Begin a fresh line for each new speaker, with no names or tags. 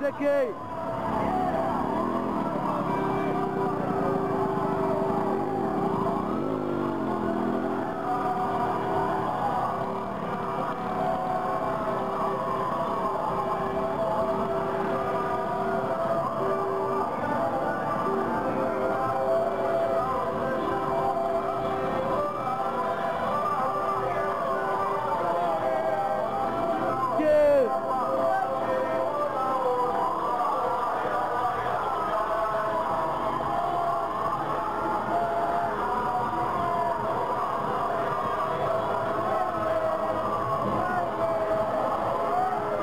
dizer